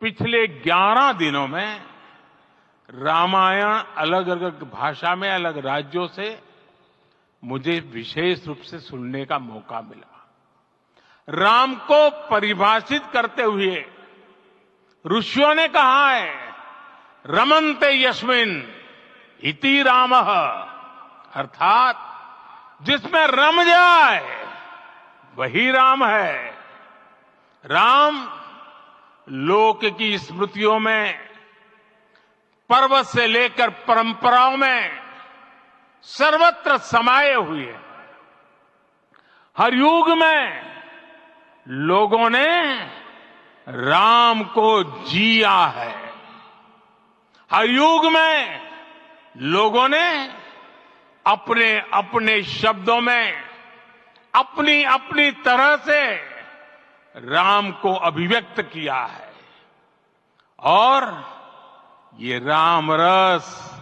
पिछले 11 दिनों में रामायण अलग अलग भाषा में, अलग राज्यों से मुझे विशेष रूप से सुनने का मौका मिला। राम को परिभाषित करते हुए ऋषियों ने कहा है, रमनते यस्मिन इति राम। अर्थात जिसमें रम जाए, वही राम है। राम लोक की स्मृतियों में, पर्वत से लेकर परंपराओं में सर्वत्र समाये हुए हर युग में लोगों ने राम को जिया है। हर युग में लोगों ने अपने अपने शब्दों में अपनी अपनी तरह से राम को अभिव्यक्त किया है। और ये राम रस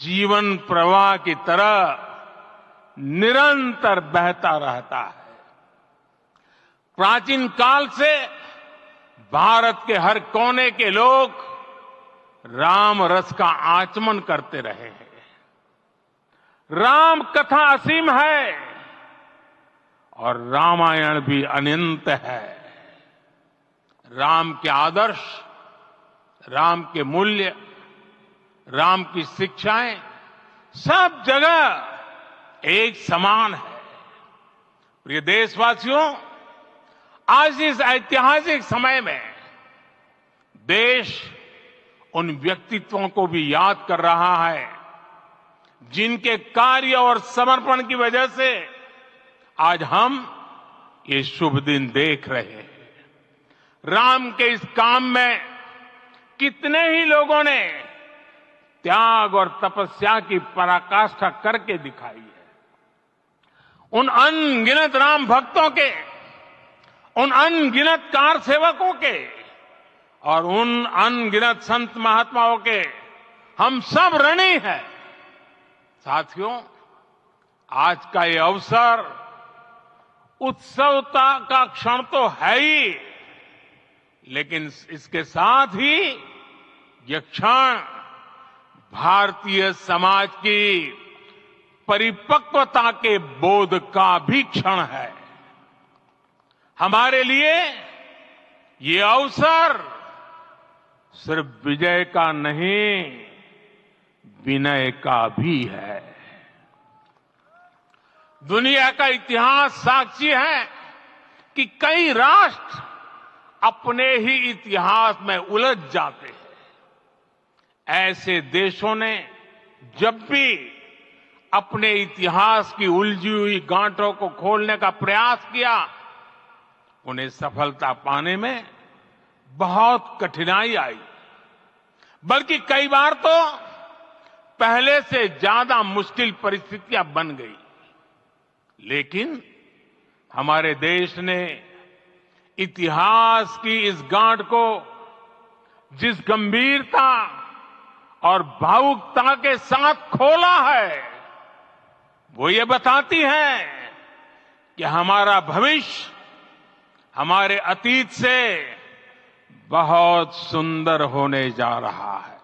जीवन प्रवाह की तरह निरंतर बहता रहता है। प्राचीन काल से भारत के हर कोने के लोग राम रस का आचमन करते रहे हैं। राम कथा असीम है। और रामायण भी अनंत है। राम के आदर्श, राम के मूल्य, राम की शिक्षाएँ, सब जगह एक समान है। प्रिय देशवासियों, आज इस ऐतिहासिक समय में देश उन व्यक्तित्वों को भी याद कर रहा है, जिनके कार्य और समर्पण की वजह से आज हम ये शुभ दिन देख रहे हैं। राम के इस काम में कितने ही लोगों ने त्याग और तपस्या की पराकाष्ठा करके दिखाई है। उन अनगिनत राम भक्तों के, उन अनगिनत कार सेवकों के और उन अनगिनत संत महात्माओं के हम सब ऋणी हैं। साथियों, आज का ये अवसर उत्सवता का क्षण तो है ही। लेकिन इसके साथ ही यह क्षण भारतीय समाज की परिपक्वता के बोध का भी क्षण है। हमारे लिए ये अवसर सिर्फ़ विजय का नहीं, विनय का भी है। दुनिया का इतिहास साक्षी है कि कई राष्ट्र अपने ही इतिहास में उलझ जाते हैं। ऐसे देशों ने जब भी अपने इतिहास की उलझी हुई गांठों को खोलने का प्रयास किया, उन्हें सफलता पाने में बहुत कठिनाई आई। बल्कि कई बार तो पहले से ज़्यादा मुश्किल परिस्थितियाँ बन गई। लेकिन हमारे देश ने इतिहास की इस गांठ को जिस गंभीरता और भावुकता के साथ खोला है, वो ये बताती है कि हमारा भविष्य हमारे अतीत से बहुत सुंदर होने जा रहा है।